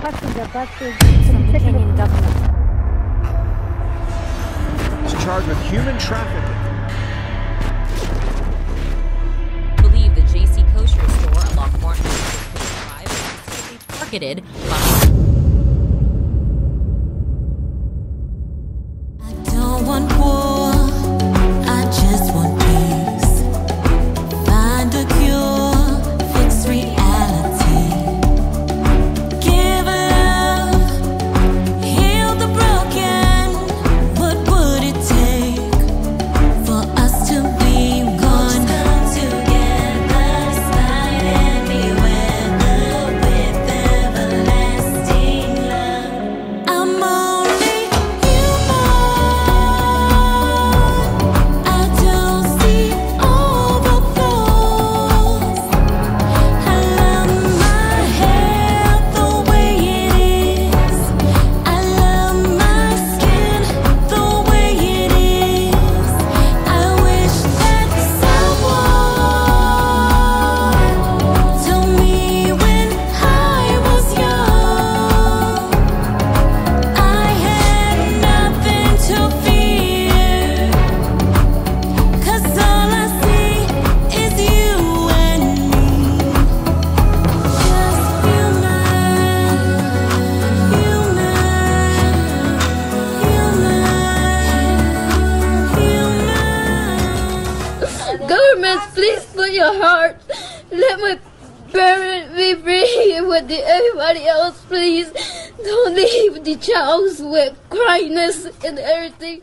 passenger bus is the Kenyan government. is charged with human trafficking. Believe the JC Kosher store along Martin Luther Drive is targeted by. Governments, please put your heart. Let my parents be free with the, everybody else, please. Don't leave the child with cryiness and everything.